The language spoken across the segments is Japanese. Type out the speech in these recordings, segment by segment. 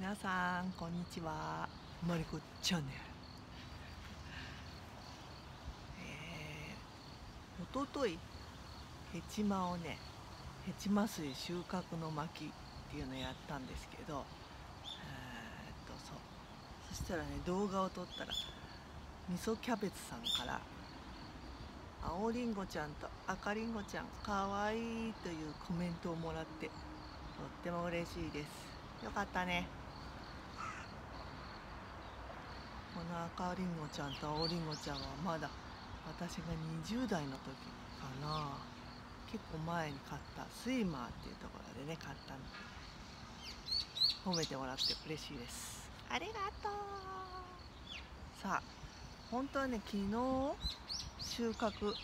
皆さんこんにちは。マリコチャンネル。え、おとといヘチマをねヘチマ水収穫の巻っていうのやったんですけどえ、っとそう。そしたらね動画を撮ったら味噌キャベツさんから青りんごちゃんと赤りんごちゃんかわいいというコメントをもらってとっても嬉しいです。よかったね。この赤りんごちゃんと青りんごちゃんはまだ私が20代の時かな。結構前に買ったスイマーっていうところでね買ったの。褒めてもらって嬉しいです。ありがとう。さあ本当はね昨日収穫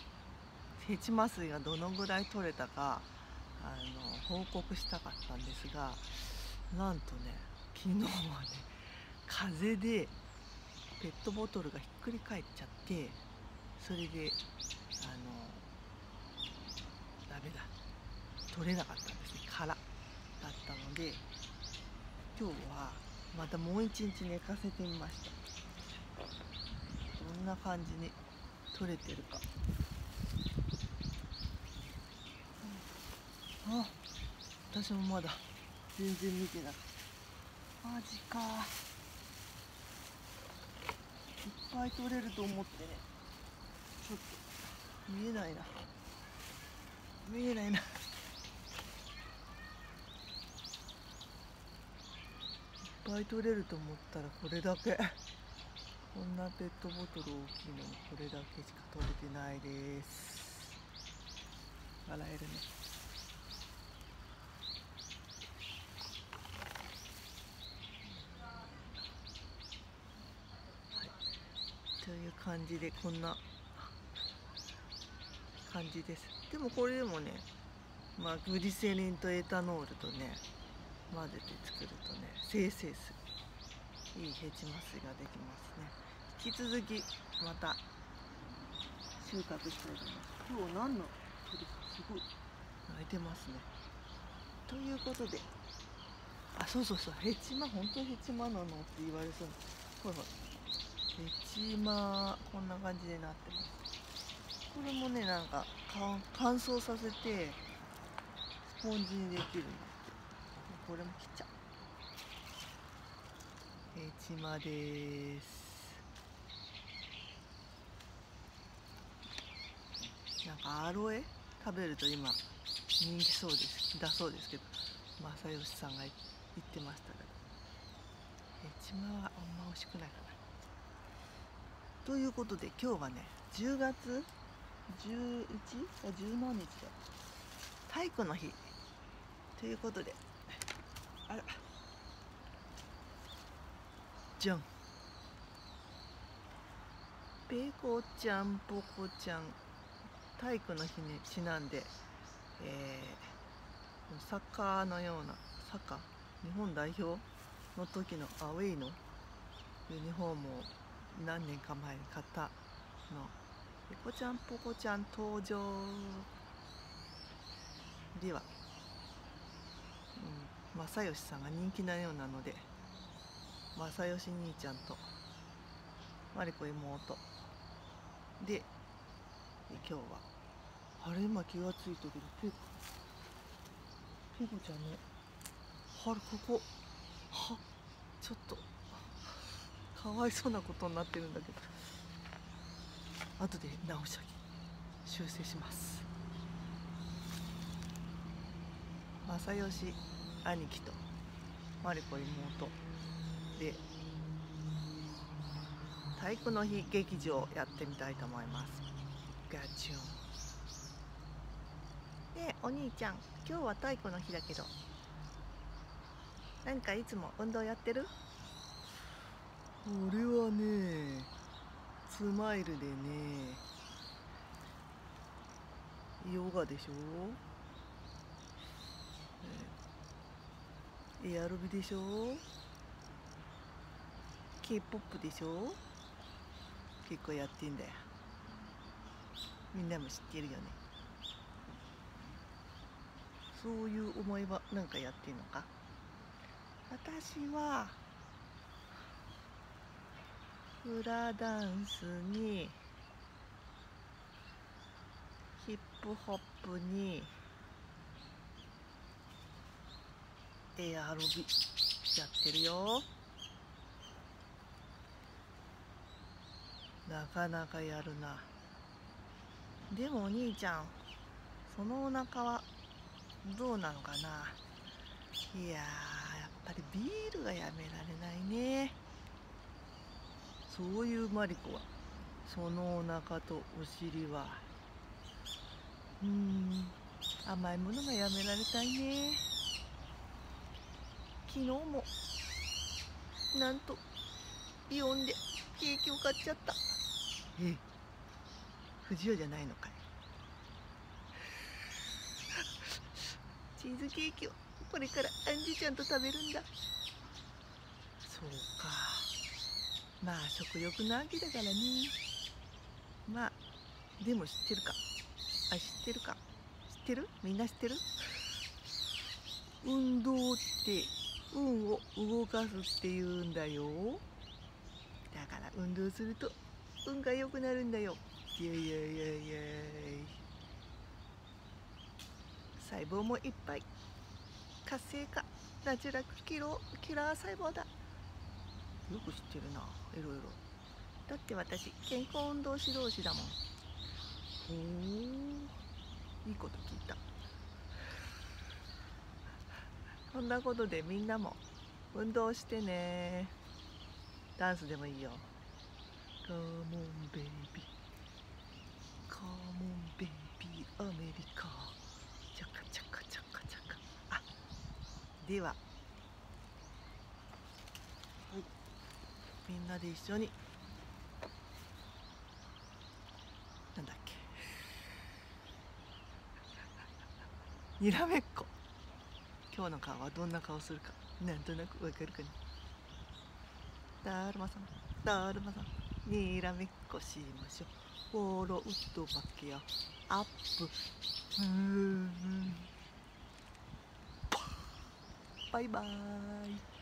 ヘチマ水がどのぐらい取れたかあの報告したかったんですがなんとね昨日はね風でペットボトルがひっくり返っちゃってそれであのダメだ。取れなかったんですね。空だったので。今日はまたもう一日寝かせてみました。どんな感じに取れてるか。あ私もまだ全然見てなかった。マジか。ぱい取れると思って。ねちょっと見えないな。見えないな。いっぱい取れると思ったらこれだけ。こんなペットボトル大きいのにこれだけしか取れてないです。笑えるねという感じでこんな感じです。でもこれでもねまあグリセリンとエタノールとね混ぜて作るとね生成する。いいヘチマ水ができますね。引き続きまた収穫したいと思います。今日何の鳥かすごい。鳴いてますね。ということであそうそうそうヘチマ本当ヘチマなのって言われそう。ほらほらヘチマこんな感じでなってます。これもねなんか乾燥させてスポンジにできるんだってこれも切っちゃうヘチマです。なんかアロエ食べると今人気そうです。だそうですけど。正義さんが言ってましたけど。ヘチマはあんま美味しくないかな。ということで今日はね10月 11? あ10何日だ。体育の日。ということであら。じゃん。ペコちゃんポコちゃん。体育の日にちなんで、えー、サッカーのようなサッカー。日本代表の時のアウェイのユニフォームを何年か前に買ったの。ペコちゃんポコちゃん登場。では、うん、正義さんが人気なようなので正義兄ちゃんとマリコ妹。で今日はあれ今気がついたけどペコペコちゃんねはるここ。はちょっと。かわいそうなことになってるんだけど。後で直し修正します。正義兄貴とマリコ妹。で体育の日劇場やってみたいと思います。ガチュン。でお兄ちゃん今日は体育の日だけど何かいつも運動やってる？俺はねスマイルでねヨガでしょ？エアロビでしょ？K-POP でしょ？結構やってんだよ。みんなも知ってるよね。そういう思いは何かやってんのか？私はフラダンスにヒップホップにエアロビやってるよ。なかなかやるな。でもお兄ちゃんそのお腹はどうなのかな。いややっぱりビールがやめられないね。そういうマリコは。そのお腹とお尻は。うん。甘いものがやめられたいね。昨日も。なんとイオンでケーキを買っちゃった。え藤尾じゃないのかい。チーズケーキをこれからアンジュちゃんと食べるんだ。そうかまあ食欲の秋だからね。まあでも知ってるか。あ知ってるか。知ってる？みんな知ってる？運動って運を動かすって言うんだよ。だから運動すると運が良くなるんだよ。イエイエイエイエイ。細胞もいっぱい。活性化。ナチュラルキラー細胞だ。よく知ってるな。いろいろ。だって私健康運動指導士だもん。ほう。いいこと聞いた。そんなことでみんなも運動してね。ダンスでもいいよ。カモンベイビー。カモンベイビーアメリカ。チャカチャカチャカチャカ。あでははいみなで一緒に。なんだっけ。にらめっこ。今日の顔はどんな顔するか。なんとなくわかるかな。だるまさん。だるまさん。にらめっこしましょう。フォローウッド負けよアップ。うん。バイバーイ。